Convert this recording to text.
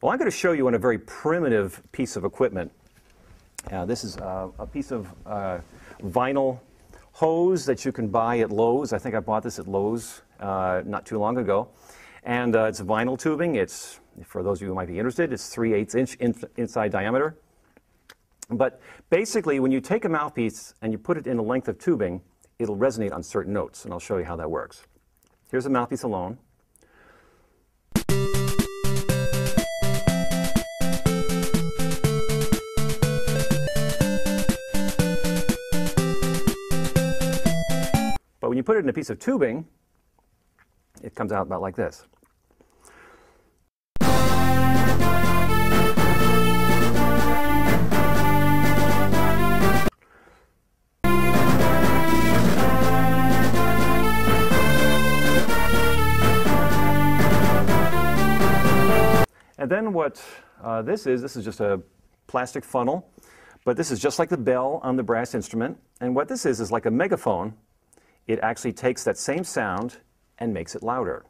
Well, I'm going to show you on a very primitive piece of equipment. Uh, this is uh, a piece of uh, vinyl hose that you can buy at Lowe's. I think I bought this at Lowe's uh, not too long ago. And uh, it's vinyl tubing. It's, for those of you who might be interested, it's 3 8 inch in inside diameter. But basically, when you take a mouthpiece and you put it in a length of tubing, it'll resonate on certain notes, and I'll show you how that works. Here's a mouthpiece alone. When you put it in a piece of tubing, it comes out about like this. And then what uh, this is, this is just a plastic funnel, but this is just like the bell on the brass instrument. And what this is, is like a megaphone. It actually takes that same sound and makes it louder.